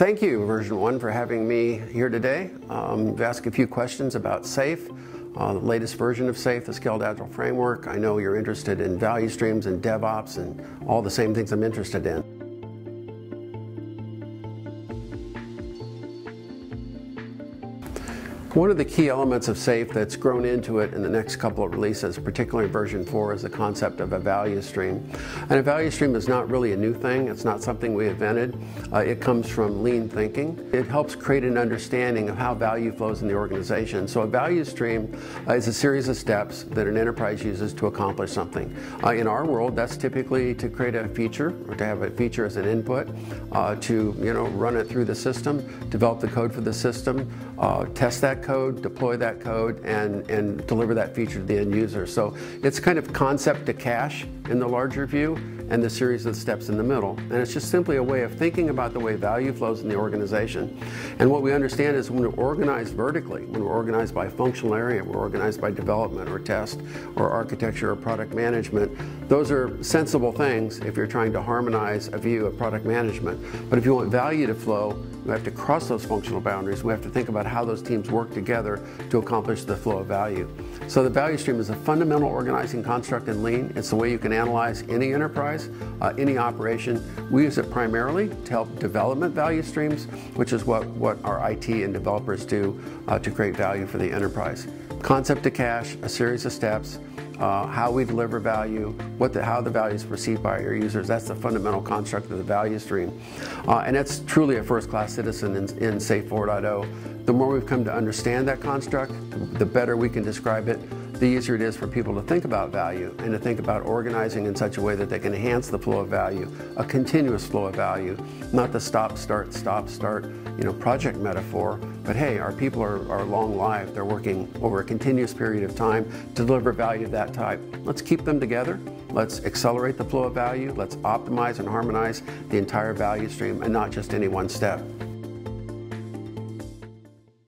thank you, VersionOne, for having me here today. Um, to ask a few questions about SAFe, uh, the latest version of SAFe, the Scaled Agile Framework. I know you're interested in value streams and DevOps and all the same things I'm interested in. One of the key elements of SAFe that's grown into it in the next couple of releases, particularly version 4, is the concept of a value stream. And a value stream is not really a new thing. It's not something we invented. Uh, it comes from lean thinking. It helps create an understanding of how value flows in the organization. So a value stream uh, is a series of steps that an enterprise uses to accomplish something. Uh, in our world, that's typically to create a feature or to have a feature as an input, uh, to you know run it through the system, develop the code for the system, uh, test that code, deploy that code, and, and deliver that feature to the end user. So it's kind of concept to cash in the larger view and the series of steps in the middle. And it's just simply a way of thinking about the way value flows in the organization. And what we understand is when we're organized vertically, when we're organized by functional area, we're organized by development or test or architecture or product management, those are sensible things if you're trying to harmonize a view of product management. But if you want value to flow, we have to cross those functional boundaries. We have to think about how those teams work together to accomplish the flow of value. So the value stream is a fundamental organizing construct in Lean. It's the way you can analyze any enterprise, uh, any operation. We use it primarily to help development value streams, which is what, what our IT and developers do uh, to create value for the enterprise. Concept to cash, a series of steps, uh, how we deliver value, what the, how the value is perceived by your users. That's the fundamental construct of the value stream. Uh, and that's truly a first-class citizen in, in SAFe 4.0. The more we've come to understand that construct, the better we can describe it, the easier it is for people to think about value and to think about organizing in such a way that they can enhance the flow of value, a continuous flow of value, not the stop, start, stop, start, you know, project metaphor, but hey, our people are, are long lived. They're working over a continuous period of time to deliver value of that type. Let's keep them together. Let's accelerate the flow of value. Let's optimize and harmonize the entire value stream and not just any one step.